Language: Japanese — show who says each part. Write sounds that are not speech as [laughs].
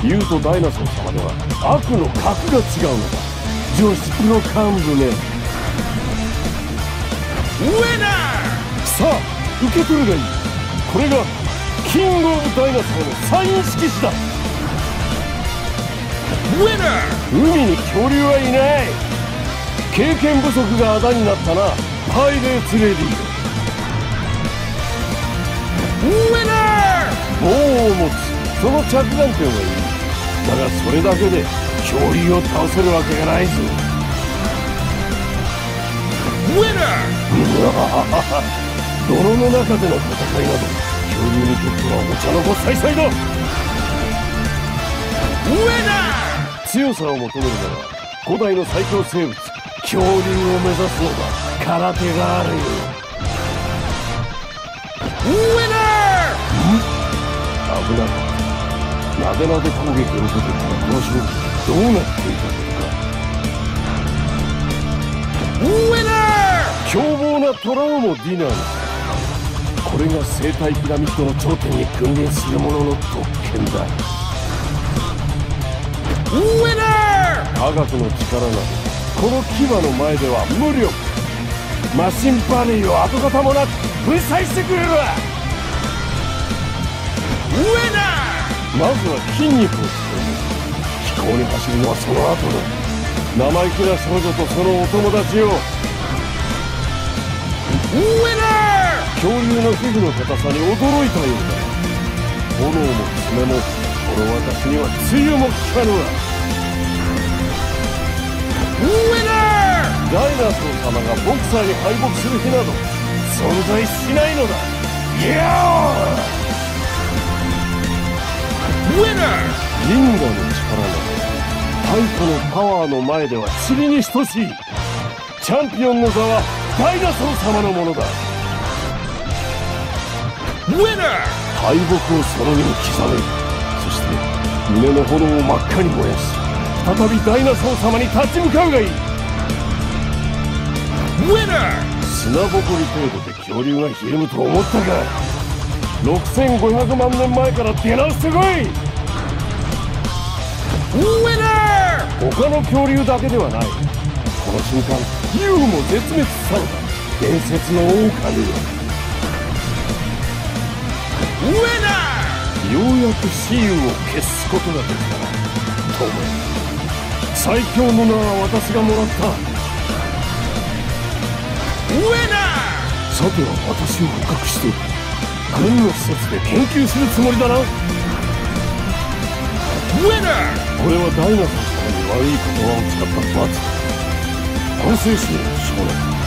Speaker 1: ことダイナソー様では悪の格が違うのだ。常識の幹部ね。
Speaker 2: Winner!
Speaker 1: さあ受け取るがいい。これがキングオブダイナソーのサイン色紙だ
Speaker 2: Winner!
Speaker 1: 海に恐竜はいない。経験不足があだになったな。パイレーツレディ
Speaker 2: Winner!
Speaker 1: 棒を持つその着眼点はいいだがそれだけで恐竜を倒せるわけがないぞ
Speaker 2: Winner! [laughs]
Speaker 1: 泥の中での戦いなど恐竜にとってはお茶の子さいさいだ
Speaker 2: Winner!
Speaker 1: 強さを求めるなら古代の最強生物恐竜を目指すのだ空手があるよ
Speaker 2: Winner!
Speaker 1: 危なかったなでなで攻撃を受けていたこの勝負どうなっていたのか
Speaker 2: Winner!
Speaker 1: 凶暴なトラウもディナーにこれが生態ピラミッドの頂点に君臨する者の特権だ
Speaker 2: Winner!
Speaker 1: 科学の力などこの牙の前では無力マシンバレーを跡形もなく粉砕してくれるわまずは筋肉をつける飛行に走るのはその後だ生意気な少女とそのお友達よ
Speaker 2: Winner!
Speaker 1: 恐竜の皮膚の硬さに驚いたようだ炎も爪もこの私には梅雨も効かぬわ
Speaker 2: Winner!
Speaker 1: ダイナソー様がボクサーに敗北する日など存在しないのだギャー!銀河の力など太古のパワーの前では塵に等しいチャンピオンの座はダイナソー様のものだ
Speaker 2: Winner!
Speaker 1: 敗北をその身に刻めそして胸の炎を真っ赤に燃やし再びダイナソー様に立ち向かうがいい
Speaker 2: Winner!
Speaker 1: 砂ぼこり程度で恐竜がひるむと思ったか6500万年前から出直してこい!他の恐竜だけではない。この瞬間竜も絶滅した。のだ伝説の狼よ!ようやく雌雄を決すことができたトモ最強の名は私がもらった。
Speaker 2: Winner!
Speaker 1: さては私を捕獲して軍の施設で研究するつもりだな
Speaker 2: Winner!
Speaker 1: これはダイナソー様に悪い言葉を使った罰だ反省しろ、将来